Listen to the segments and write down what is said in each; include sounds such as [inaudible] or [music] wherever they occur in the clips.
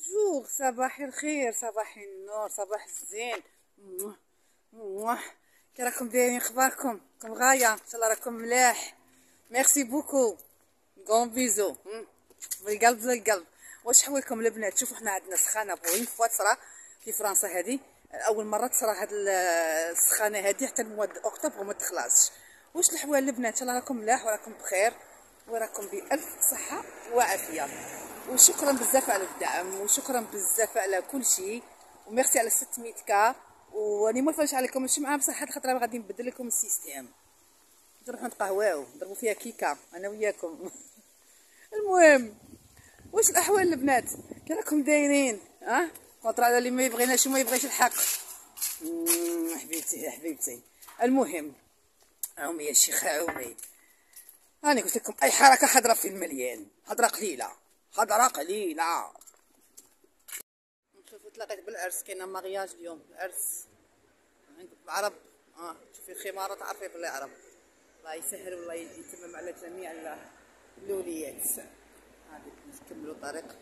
بونجور صباح الخير صباح النور صباح الزين. كي راكم دايرين اخباركم؟ كم غاية؟ إن شاء الله راكم ملاح. ميرسي بوكو كون بيزو بالقلب بالقلب. واش حوالكم البنات شوفوا حنا عندنا سخانة بوين فوا تصرا في فرنسا هذه أول مرة تصرا هاد السخانة هذه حتى المواد اكتوبر وما تخلصش. واش الحوال البنات إن شاء الله راكم ملاح وراكم بخير. وراكم بألف صحة وعافية. وشكرا بزاف على الدعم وشكرا بزاف على كل شيء وميرسي على 600 K وراني ما عليكم الشمعه بصح هاد الخطره غادي نبدل لكم ال système نروحو نتقهواو نضربو فيها كيكة أنا وياكم. [laughs] المهم واش الأحوال البنات؟ كي راكم دايرين ها؟ contre على اللي ما يبغيناش وما يبغيش الحق. حبيبتي حبيبتي. المهم عومي يا شيخ راني قلت لكم أي حركة حضرة في المليان حضرة قليلة. حضرة قليلة. شوفوا تلاقيت بالعرس كاينة مارياج اليوم. العرس. عند العرب آه شوفي الخمارة تعرفي بلي عرب الله يسهل والله يتمم على جميع اللوليات هذه نكملوا الطريق.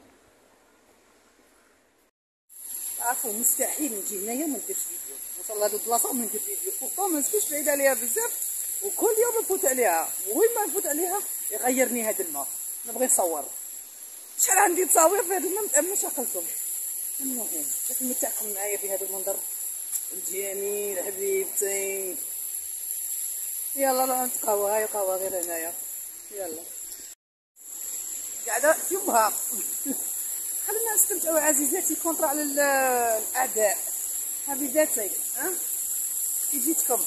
عفوا مستحيل نجي هنايا ما نديرش فيديو. نوصل لهاد البلاصة وما ندير فيديو. بورتو ما نسكتش بعيد عليها بزاف. وكل يوم نفوت عليها. وين ما نفوت عليها يغيرني هاد الماء. نبغي نصور. شحال عندي تصاوير في هاد الماء؟ مش عقلتم المهم باش نمتعكم معايا في هذا المنظر. الجميل حبيبتي. يلا نتقهوى هاي قهوة غير هنايا. يلا. قاعدة يمها خلينا نستمتعوا عزيزاتي كونتر على الأعداء. حبيباتي ها؟ كي جيتكم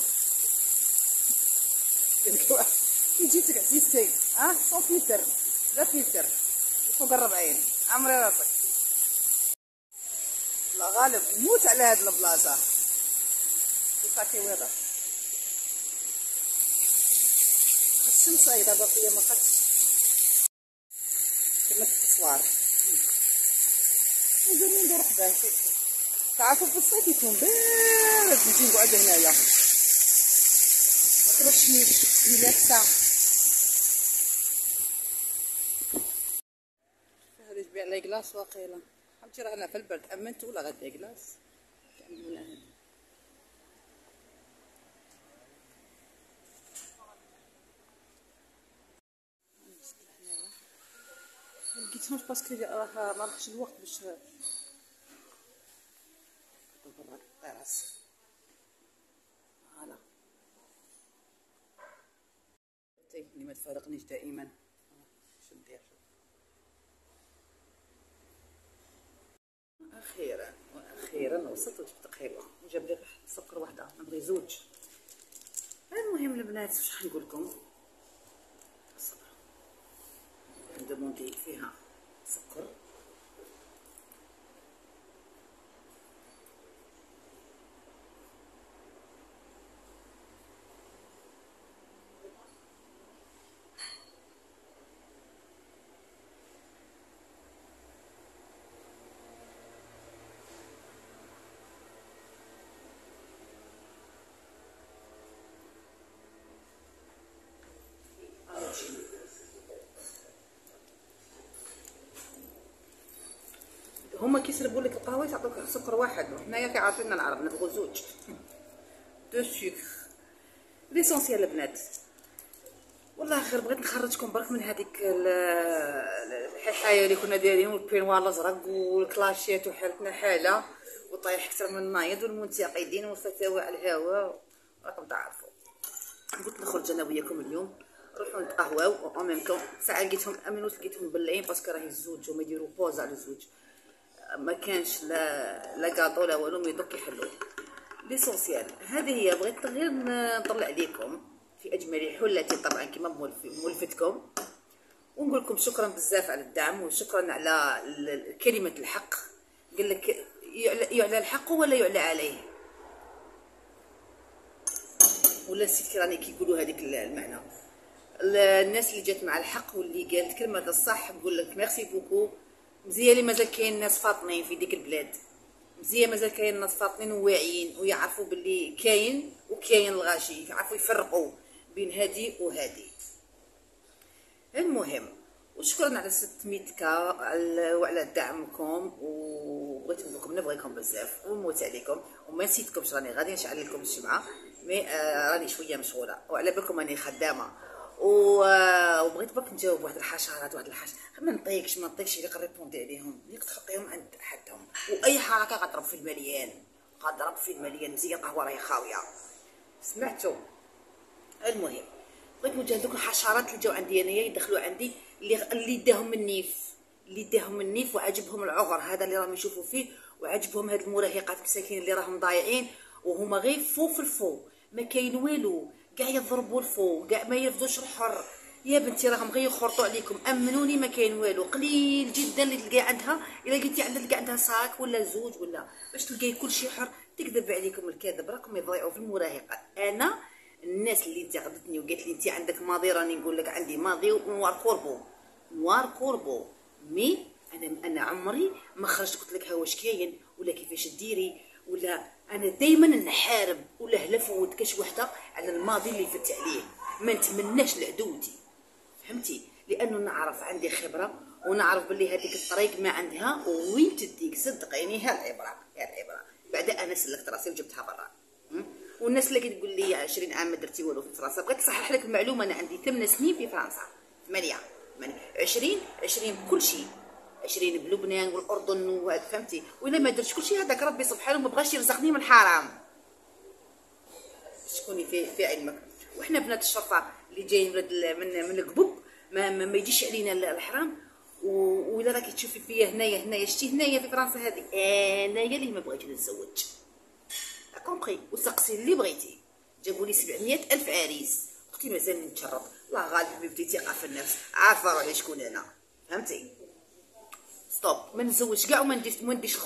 كي جيتك عزيزتي ها 100 متر 3 متر فوق الربعين عمري راسك لا غالب نموت على هاد البلاصة بقاتي ويضا الشمس أيضا باقية ما قدش كما التصوار وزين ندير حداه تعرفوا في الصيف يكون بارد نجي نقعد هنايا ما ترشنيش ريلاكسا هذه تبيع لي كلاص واقيلا حبتي رانا في البرد امنت ولا غدا كلاص كملنا هنا لقيتهمش باسكو راه ما الوقت باش برا الطراس اللي ما تفارقنيش دائما. شو ندير أخيرا وأخيرا وصلت وجبت قهوه وجاب لي سكر وحده نبغي زوج. المهم البنات واش حنقول لكم؟ ندموندي فيها سكر هما كيسربوا لك القهوة يعطوك سكر واحد. وحنايا كيعرفونا العرب نبغوا زوج. deux sucres l'essentiel البنات. والله خير بغيت نخرجكم برك من هذيك الحيحايه اللي كنا دايرين وال peignoir الأزرق والكلاشيات وحالتنا حالة وطايح أكثر من النايض والمنتقدين والفتاوى على الهواء راكم تعرفوا. قلت نخرج أنا وياكم اليوم. نروحو نتقهواو au même temps ساعة لقيتهم امنوت لقيتهم بلعين parce que راهي الزوج هما يديروا buzz على الزوج. ما كانش لا لا كاطو لا والو mais دوك يحلوا l'essentiel هذه هي بغيت غير نطلع عليكم في أجمل حلتي طبعا كما مولفتكم. ونقول لكم شكرا بزاف على الدعم وشكرا على كلمة الحق. قال لك يعلى الحق ولا يعلى عليه. ولا نسيت راني كيقولوا هذيك المعنى. الناس اللي جات مع الحق واللي قالت كلمة الصح نقول لك merci beaucoup مزيان اللي مازال كاين ناس فاطنين في ديك البلاد. مزيان مازال كاين ناس فاطنين وواعيين ويعرفوا باللي كاين وكاين الغاشي يعرفوا يفرقوا بين هادي وهادي. المهم وشكرا على 600 كا وعلى دعمكم و بغيت نقول لكم نبغيكم بزاف ونموت عليكم وما نسيتكمش راني غادي نشعل لكم الشمعه مي آه راني شوية مشغولة وعلى بالكم راني خدامة. وبغيت برك نجاوب واحد الحشرات واحد الحشرات ما نطيقش ما نطيقش اللي قريبوندي عليهم. اللي تخلقيهم عند حدهم. وأي حركه غضرب في المليان غضرب في المليان مزيان قهوة راهي خاوية. سمعتوا المهم بغيت نوجه دوك الحشرات اللي جاو عندي أنايا يدخلوا عندي اللي اللي داهم النيف. اللي داهم النيف وعجبهم العغر. هذا اللي راهم يشوفوا فيه وعجبهم هاد المراهقات مساكين اللي راهم ضايعين. وهما غير فو في الفو ما كاين والو. كاع يضربوا ال faux كاع ما يرفدوش الحر. يا بنتي راهم غير يخرطوا عليكم. أمنوني ما كاين والو. قليل جدا اللي تلقى عندها. إلا قلتي عندها تلقى عندها sac ولا زوج ولا. باش تلقاي كل شيء حر تكذب عليكم الكذب راكم يضيعوا في المراهقة. أنا الناس اللي انتقدتني وقالت لي انت عندك ماضي راني نقول لك عندي ماضي و noir corbeau. noir corbeau. mais أنا أنا عمري ما خرجت قلت لك ها واش كاين ولا كيفاش ديري. ولا أنا دائما نحارب ولا هلف ودكاش وحدة على الماضي اللي فت عليه. ما نتمناش لعدوتي فهمتي؟ لأنه نعرف عندي خبرة ونعرف باللي هذيك الطريق ما عندها وين تديك. صدقيني ها العبرة ها العبرة. بعد أنا سلكت راسي وجبتها برا. والناس اللي كتقول لي 20 عام ما درتي والو في فرنسا بغيت نصحح لك المعلومة. أنا عندي 8 سنين في فرنسا. 8 20 20 بكل شيء. 20 بلبنان والأردن وهذا فهمتي؟ وإلا ما درتش كل شيء هذاك ربي سبحانه ما بغاش يرزقني من حرام. شكوني في في علمك؟ وحنا بنات الشرطة اللي جايين من من القبوب ما, ما, ما يجيش علينا الحرام. ولا راكي تشوفي فيا هنايا هنايا شتي هنايا في فرنسا هذه. انايا اللي ما بغيتش نتزوج؟ كومبري وسقسي اللي بغيتي. جابوا لي 700 ألف عريس. قلت مازال نتشرط الله غالب بديتي ثقه في النفس. عارفة روحي شكون أنا. فهمتي؟ ستوب ما نتزوجش كاع وما نديش ما نديش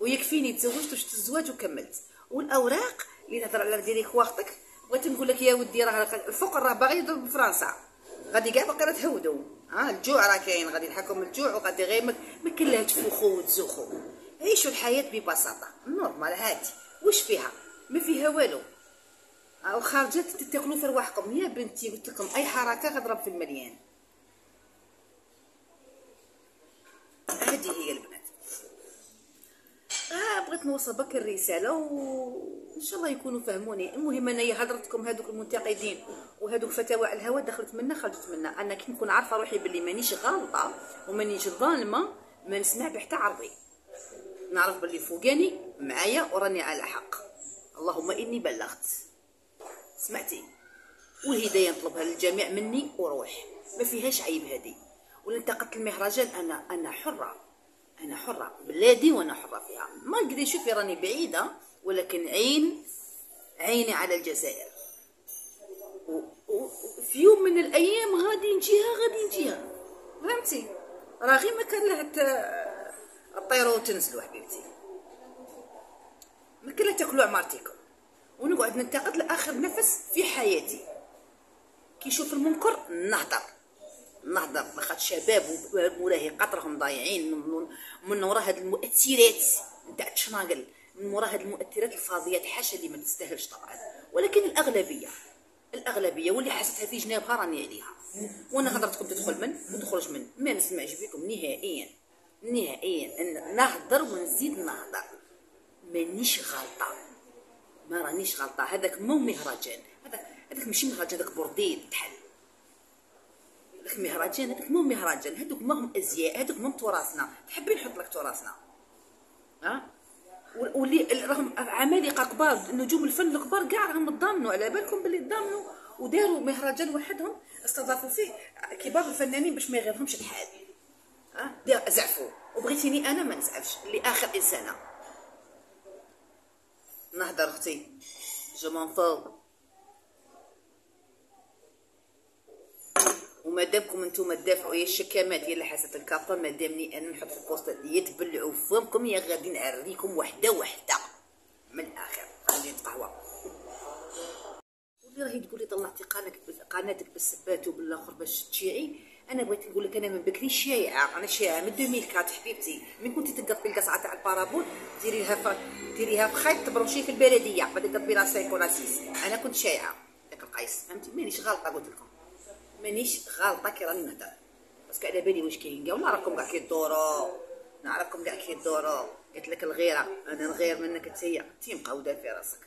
ويكفيني تزوجت وشت الزواج وكملت. والأوراق اللي تهضر على ديري خواختك بغيت نقول لك يا ودي راه الفقر راه باغي يضرب بفرنسا غادي كاع باقي راه تهودوا ها الجوع راه كاين غادي نحكم الجوع وغادي غير ما كاين لها تفوخوا وتزوخوا عيشوا الحياة ببساطة. نورمال عادي واش فيها؟ ما فيها والو. أو خارجات تتاكلوا في رواحكم. يا بنتي قلت لكم أي حركة غضرب في المليان هذه هي البنات آه بغيت نوصل بك الرساله وان شاء الله يكونوا فهموني. المهم انايا هضرتكم هذوك المنتقدين وهذوك فتاوى على الهواء دخلت منا خرجت منا. أنا كي نكون عارفة روحي باللي مانيش غالطة ومانيش ظالمة ما نسمع بحتى عرضي نعرف باللي فوقاني معايا وراني على حق. اللهم إني بلغت. سمعتي؟ والهداية نطلبها للجميع مني وروح ما فيهاش عيب هذه ولا المهرجان أنا أنا حرة. أنا حرة بلادي وأنا حرة فيها. ما قدي شوفي راني بعيدة ولكن عين عيني على الجزائر. وفي يوم من الأيام غادي نجيها غادي نجيها. فهمتي؟ راه غير ما كان لها طيروا وتنزلوا حبيبتي ما كان تاكلوا عمارتكم ونقعد ننتقد لآخر نفس في حياتي. كي نشوف المنكر نهضر. نهضر لاخاطش شباب ومراهقات راهم ضايعين من, من وراء هاد المؤثرات نتاع الشناقل من وراء هاد المؤثرات الفاضيات حاشا اللي ما تستاهلش طبعا. ولكن الأغلبية الأغلبية واللي حستها في جنابها راني عليها. وأنا هضرتكم تدخل من؟ وتخرج من. ما نسمعش بكم نهائيا. نهائيا. نهضر ونزيد نهضر. مانيش غلطة. ما رانيش غلطة. هذاك مو مهرجان. هذاك هذاك ماشي مهرجان هذاك بورديل تحل. هذاك مهرجان هذاك مو مهرجان هذوك ما هم أزياء هذوك مو تراثنا. تحبي نحط لك تراثنا. ها؟ واللي راهم عمالقه كبار نجوم الفن الكبار كاع راهم ضامنوا على بالكم باللي ضامنوا وداروا مهرجان وحدهم استضافوا فيه كبار الفنانين باش ما يغيرهمش الحال. ها؟ زعفوا. وبغيتيني أنا ما نزعفش لآخر إنسانة. نهضر أختي. je m'en fous ومادامكم أنتم تدافعوا يا الشكامات يا حاسه الكابا مادامني أنا نحط في ال post يا تبلعوا فمكم يا غادي نعريكم وحدة وحدة. من الآخر غادي نتقهوى واللي راهي تقولي طلعتي قناتك قناتك بالسبات وبالآخر باش تشيعي أنا بغيت نقول لك أنا من بكري شايعة. أنا شايعة من 2004 حبيبتي. من كنتي تقطبي القصعة تاع البارابول ديري لها ديريها في خيط تبروشي في البلدية. بعد تقطبي لا سايكو لا سيس. أنا كنت شايعة. داك القيس فهمتي؟ مانيش غلطه قلت لكم. مانيش غلطه كي راني نهضر. باسكو على بالي واش كاين. كاع راكم كاع كيدوروا نعرفكم كاع كي تدوروا قلت لك الغيرة. أنا نغير منك أنت انت مقودة في راسك.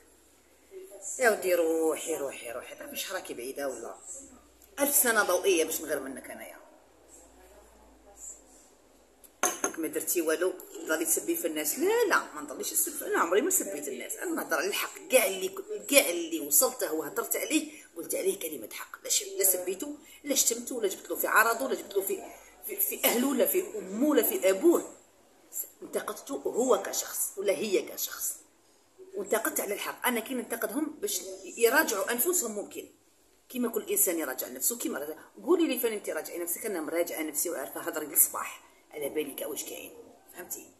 يا ودي روحي روحي روحي. تعرفي شحراكي بعيدة ولا؟ ألف سنة ضوئية باش نغير منك أنايا. ما درتي والو؟ تضلي تسبي في الناس؟ لا لا ما نضليش نسب أنا عمري ما سبيت الناس. أنا نهضر على الحق. كاع اللي كاع اللي وصلته وهضرت عليه قلت عليه كلمة حق. لا لا سبيتو لا شتمتو ولا جبت له في عرضه ولا جبت له في في, في أهله ولا في أمه ولا في أبوه. انتقدته هو كشخص ولا هي كشخص. وانتقدت على الحق. أنا كي ننتقدهم باش يراجعوا أنفسهم ممكن. كيما كل إنسان يراجع نفسه كيما قولي لي فين أنت راجعي نفسك؟ أنا مراجعة نفسي وعارفة. هضري للصباح. على بالي كاع واش كاين؟ فهمتي؟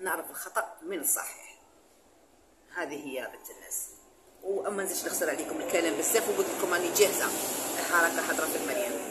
نعرف الخطأ من الصحيح. هذه هي بنت الناس. وما نزيدش نخسر عليكم الكلام بزاف وقلت لكم راني جاهزة. الحركه حاضره في المريم.